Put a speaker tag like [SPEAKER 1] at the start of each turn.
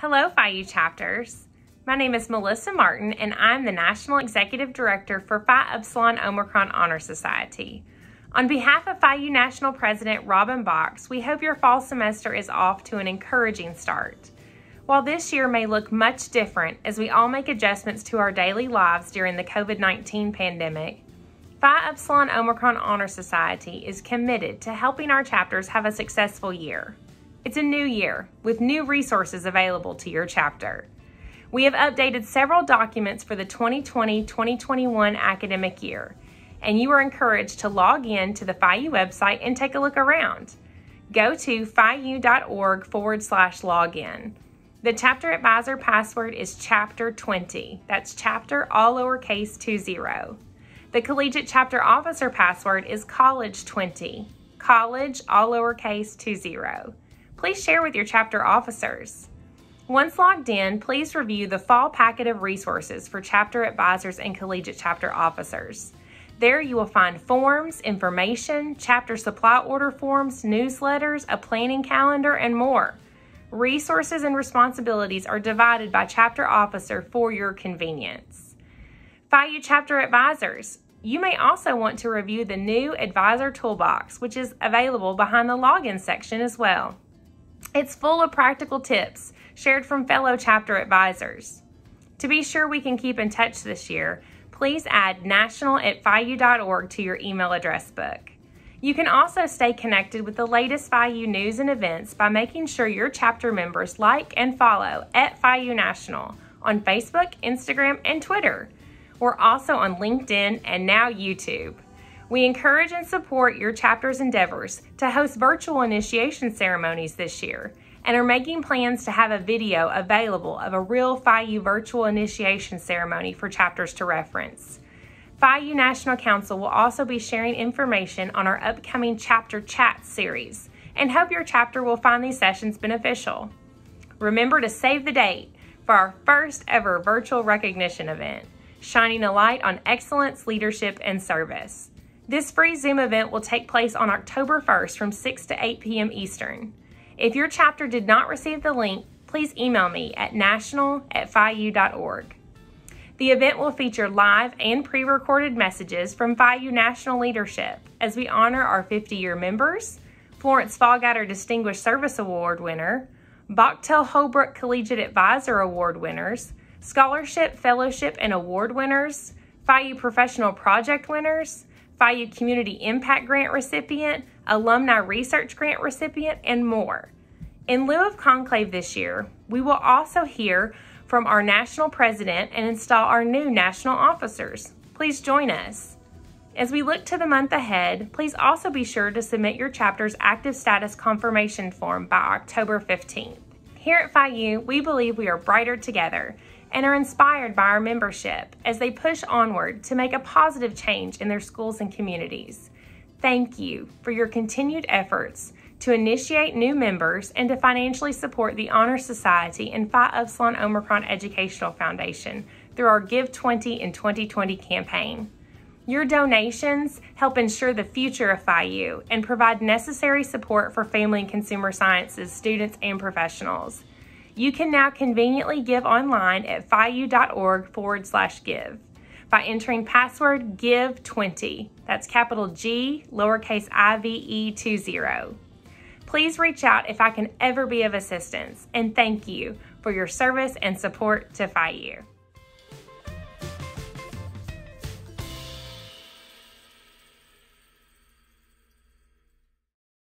[SPEAKER 1] Hello, Phi chapters. My name is Melissa Martin, and I'm the National Executive Director for Phi Upsilon Omicron Honor Society. On behalf of Phi National President Robin Box, we hope your fall semester is off to an encouraging start. While this year may look much different as we all make adjustments to our daily lives during the COVID 19 pandemic, Phi Upsilon Omicron Honor Society is committed to helping our chapters have a successful year. It's a new year with new resources available to your chapter. We have updated several documents for the 2020 2021 academic year, and you are encouraged to log in to the Phi U website and take a look around. Go to phiu.org forward slash login. The chapter advisor password is chapter 20. That's chapter all lowercase 20. The collegiate chapter officer password is college 20. College all lowercase 20 please share with your chapter officers. Once logged in, please review the fall packet of resources for chapter advisors and collegiate chapter officers. There you will find forms, information, chapter supply order forms, newsletters, a planning calendar, and more. Resources and responsibilities are divided by chapter officer for your convenience. Phi U Chapter Advisors. You may also want to review the new Advisor Toolbox, which is available behind the login section as well. It's full of practical tips shared from fellow chapter advisors. To be sure we can keep in touch this year, please add national at PhiU.org to your email address book. You can also stay connected with the latest Phi U news and events by making sure your chapter members like and follow at Phi U National on Facebook, Instagram, and Twitter. We're also on LinkedIn and now YouTube. We encourage and support your chapter's endeavors to host virtual initiation ceremonies this year and are making plans to have a video available of a real Phi U virtual initiation ceremony for chapters to reference. Phi U National Council will also be sharing information on our upcoming chapter chat series and hope your chapter will find these sessions beneficial. Remember to save the date for our first ever virtual recognition event, shining a light on excellence, leadership, and service. This free Zoom event will take place on October 1st from 6 to 8 p.m. Eastern. If your chapter did not receive the link, please email me at national at PhiU.org. The event will feature live and pre recorded messages from Phi U National Leadership as we honor our 50 year members, Florence Fallgatter Distinguished Service Award winner, Bachtel Holbrook Collegiate Advisor Award winners, scholarship, fellowship, and award winners, Phi U Professional Project winners, Phi U Community Impact Grant recipient, Alumni Research Grant recipient, and more. In lieu of conclave this year, we will also hear from our national president and install our new national officers. Please join us. As we look to the month ahead, please also be sure to submit your chapter's active status confirmation form by October 15th. Here at Phi U, we believe we are brighter together and are inspired by our membership as they push onward to make a positive change in their schools and communities. Thank you for your continued efforts to initiate new members and to financially support the Honor Society and Phi Upsilon Omicron Educational Foundation through our Give 20 in 2020 campaign. Your donations help ensure the future of Phi U and provide necessary support for family and consumer sciences students and professionals. You can now conveniently give online at phiu.org forward slash give by entering password GIVE20. That's capital G, lowercase i v e 20. Please reach out if I can ever be of assistance, and thank you for your service and support to Phi U.